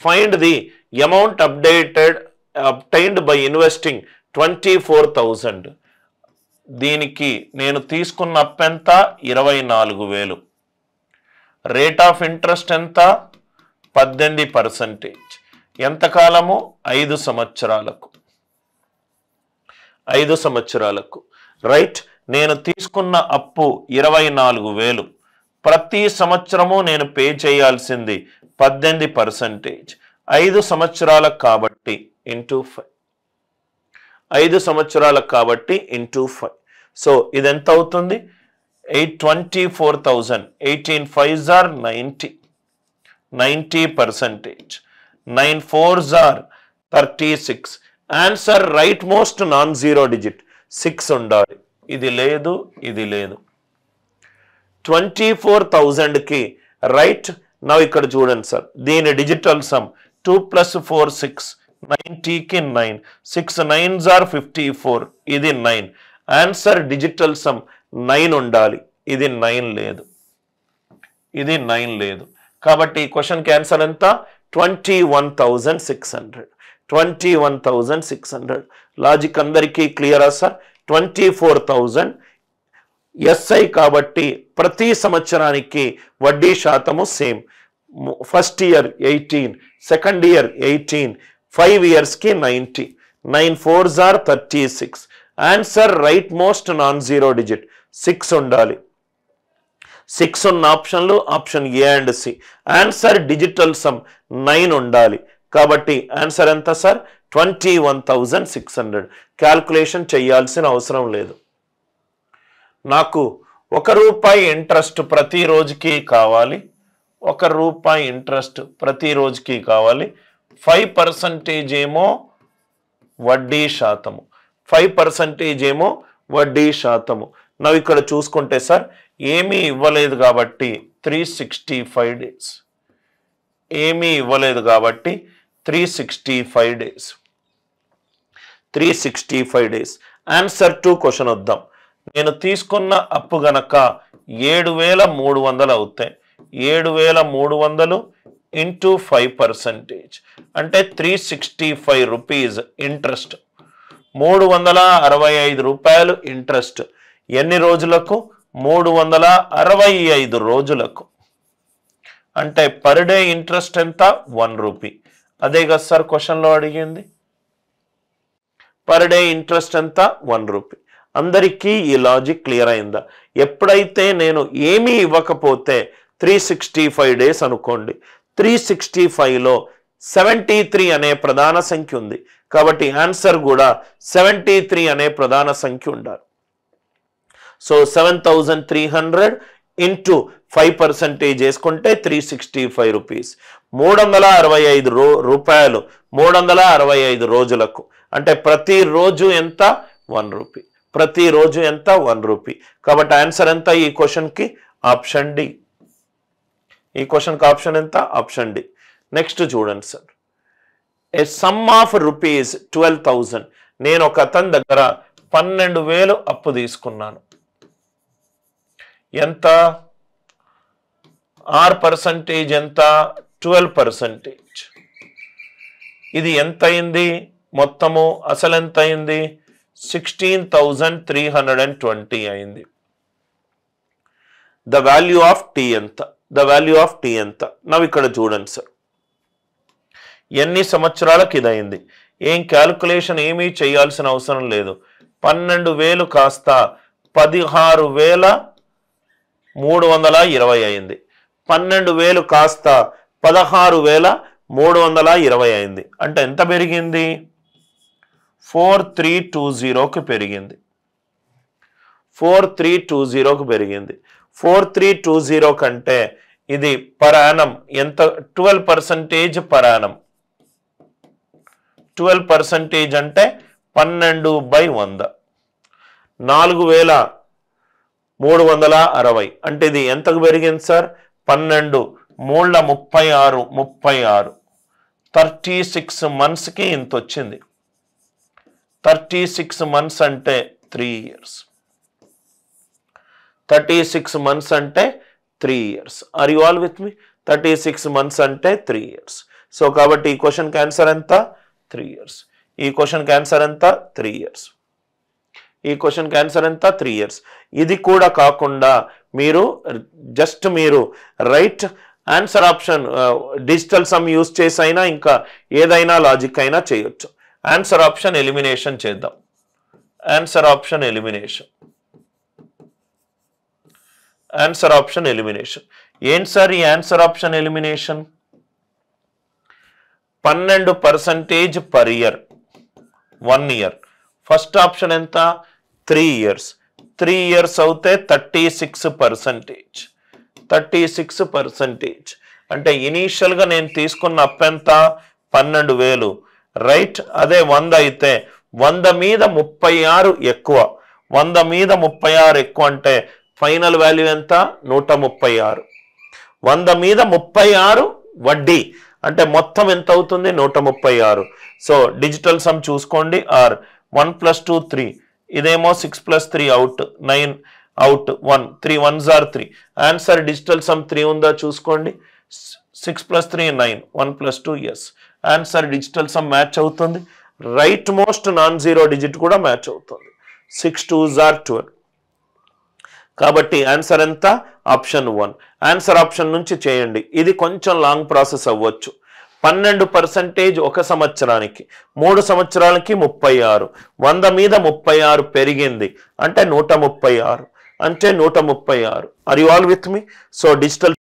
Find the amount updated obtained by investing twenty four thousand దీనికి నేను తీసుకున్న up ఎంత ఇరవై నాలుగు వేలు. రేట్ ఆఫ్ ఇంట్రెస్ట్ ఎంత? పద్దెనిమిది పర్సంటేజ్ ఎంతకాలము ఐదు సంవత్సరాలకు. ఐదు సంవత్సరాలకు. రైట్ నేను తీసుకున్న అప్పు ఇరవై నాలుగు వేలు. ప్రతి సంవత్సరము నేను పే చేయాల్సింది పద్దెనిమిది పర్సంటేజ్. ఐదు సంవత్సరాలకు కాబట్టి ఇంటూ ఫైవ్. ఐదు సంవత్సరాలకు కాబట్టి ఇంటూ ఫైవ్. సో ఇది ఎంత అవుతుంది? Eight twenty four thousand. Eighteen five are ninety. Ninety percentage. Nine fours are thirty six. Answer right most non zero digit. Six ఉండాలి. ఇది లేదు ఇది లేదు. ట్వంటీ ఫోర్ థౌజండ్కి రైట్ నవ్వు ఇక్కడ చూడండి సార్. దీని digital sum two plus four six నైంటీకి nine six nines are fifty four ఇది nine answer digital sum nine ఉండాలి. ఇది నైన్ లేదు. ఇది నైన్ లేదు. కాబట్టి ఈ క్వశ్చన్కి ఆన్సర్ ఎంత? Twenty one thousand six hundred twenty one thousand six hundred logic అందరికీ క్లియరా sir? Twenty four thousand SI కాబట్టి ప్రతి సంవత్సరానికి వడ్డీ శాతము same. First year eighteen second year eighteen five ఇయర్స్కి ninety. Nine fours are thirty six. Answer right most non zero digit. Six ఉండాలి. Six ఉన్న ఆప్షన్లు option A and C. Answer digital sum nine ఉండాలి. కాబట్టి ఆన్సర్ ఎంత sir? Twenty one thousand six hundred. Calculation చేయాల్సిన అవసరం లేదు. నాకు ఒక రూపాయి ఇంట్రెస్ట్ ప్రతి రోజుకి కావాలి. ఒక రూపాయి ఇంట్రెస్ట్ ప్రతి రోజుకి కావాలి. ఫైవ్ పర్సంటేజ్ ఏమో వడ్డీ శాతము. ఫైవ్ పర్సంటేజ్ ఏమో వడ్డీ శాతము. నవ్వు ఇక్కడ చూసుకుంటే సార్ ఏమీ ఇవ్వలేదు కాబట్టి త్రీ సిక్స్టీ ఫైవ్ డేస్ ఏమీ ఇవ్వలేదు కాబట్టి three sixty five days three sixty five days answer to question వద్దాం. నేను తీసుకున్న అప్పు గనక ఏడు వేల మూడు వందలు అవుతాయి. ఏడు వేల మూడు వందలు ఇంటూ ఫైవ్ పర్సంటేజ్. అంటే three sixty five rupees interest. మూడు వందల అరవై ఐదు రూపాయలు ఇంట్రెస్ట్. ఎన్ని రోజులకు? మూడు వందల అరవై ఐదు రోజులకు. అంటే పర్ డే ఇంట్రెస్ట్ ఎంత? One rupee. అదే కదా సార్ క్వశ్చన్లో అడిగింది. పర్ డే ఇంట్రెస్ట్ ఎంత? One rupee. అందరికీ ఈ లాజిక్ క్లియర్ అయిందా? ఎప్పుడైతే నేను ఏమీ ఇవ్వకపోతే త్రీ సిక్స్టీ ఫైవ్ డేస్ అనుకోండి. త్రీ సిక్స్టీ ఫైవ్లో సెవెంటీ త్రీ అనే ప్రధాన సంఖ్య ఉంది. కాబట్టి ఆన్సర్ కూడా సెవెంటీ త్రీ అనే ప్రధాన సంఖ్య ఉండాలి. So seven thousand three hundred into five percentage వేసుకుంటే త్రీ సిక్స్టీ ఫైవ్ రూపీస్. మూడు వందల అరవై ఐదు రూ రూపాయలు మూడు వందల అరవై ఐదు రోజులకు. అంటే ప్రతిరోజు ఎంత? One rupee. ప్రతిరోజు ఎంత? One rupee. కాబట్టి ఆన్సర్ ఎంత? ఈ క్వశ్చన్కి ఆప్షన్ డి. ఈ క్వశ్చన్కి ఆప్షన్ ఎంత? Option D. నెక్స్ట్ చూడండి sir. A sum of rupees twelve thousand నేను ఒక అతని దగ్గర పన్నెండు వేలు అప్పు తీసుకున్నాను. ఎంత? ఆర్ పర్సంటేజ్ ఎంత? Twelve percentage. ఇది ఎంత అయింది? మొత్తము అసలు ఎంత అయింది? Sixteen thousand three hundred and twenty అయింది. ద వాల్యూ ఆఫ్ టీ ఎంత? ద వాల్యూ ఆఫ్ టీ ఎంత? నవ్వు ఇక్కడ చూడండి సార్. ఎన్ని సంవత్సరాలకు ఇది అయింది ఏం క్యాల్కులేషన్ ఏమీ చేయాల్సిన అవసరం లేదు. పన్నెండు వేలు కాస్త పదిహారు వేల మూడు వందల ఇరవై అయింది. పన్నెండు వేలు కాస్త పదహారు వేల మూడు వందల ఇరవై అయింది. అంటే ఎంత పెరిగింది? ఫోర్ త్రీ టూ జీరోకి పెరిగింది. ఫోర్ త్రీ టూ జీరోకి పెరిగింది. ఫోర్ త్రీ టూ జీరో కంటే ఇది పరాణం ఎంత? ట్వెల్వ్ పర్సంటేజ్ పరాణం. ట్వెల్వ్ పర్సంటేజ్ అంటే పన్నెండు బై వంద. నాలుగు వేల మూడు వందల అరవై. అంటే ఇది ఎంతకు పెరిగింది సార్? పన్నెండు మూళ్ళ ముప్పై ఆరు ముప్పై ఆరు. థర్టీ సిక్స్ మంత్స్కి ఇంత వచ్చింది థర్టీ సిక్స్ మంత్స్ అంటే three years. Thirty six months అంటే three years. Are you all with me thirty six months అంటే త్రీ ఇయర్స్. సో కాబట్టి ఈ క్వశ్చన్ క్యాన్సర్ ఎంత? Three years. ఈ క్వశ్చన్ క్యాన్సర్ ఎంత? Three years. ఈ క్వశ్చన్ క్యాన్సర్ ఎంత? Three years. ఇది కూడా కాకుండా మీరు జస్ట్ మీరు right answer option digital sum use చేసి అయినా ఇంకా ఏదైనా లాజిక్ అయినా చేయొచ్చు. ఆన్సర్ ఆప్షన్ ఎలిమినేషన్ చేద్దాం. Answer option elimination answer option elimination ఏంటి సార్ ఈ ఆన్సర్ ఆప్షన్ ఎలిమినేషన్ పన్నెండు percentage per year one year first option ఎంత? త్రీ ఇయర్స్ త్రీ ఇయర్స్ అవుతే thirty six percentage thirty six percentage అంటే ఇనీషియల్గా నేను తీసుకున్న అప్ ఎంత? పన్నెండు వేలు. రైట్ అదే వంద అయితే వంద మీద ముప్పై ఆరు ఎక్కువ. వంద మీద ముప్పై ఆరు ఎక్కువ అంటే ఫైనల్ వాల్యూ ఎంత? నూట ముప్పై ఆరు. వంద మీద ముప్పై ఆరు వడ్డీ. అంటే మొత్తం ఎంత అవుతుంది? నూట ముప్పై ఆరు. సో డిజిటల్ సమ్ చూసుకోండి. Are one plus two three ఇదేమో six plus three out nine out one three one are three answer digital sum three ఉందా? చూసుకోండి. Six plus three nine one plus two yes answer digital sum match అవుతుంది. Right most non zero digit కూడా match అవుతుంది. Six two jar twelve కాబట్టి answer ఎంత? Option one answer option నుంచి చేయండి. ఇది కొంచెం లాంగ్ ప్రాసెస్ అవ్వచ్చు. పన్నెండు పర్సెంటేజ్ ఒక సంవత్సరానికి. మూడు సంవత్సరాలకి ముప్పై ఆరు. వంద మీద ముప్పై ఆరు పెరిగింది. అంటే నూట ముప్పై ఆరు. అంటే నూట ముప్పై ఆరు. Are you all with me so digital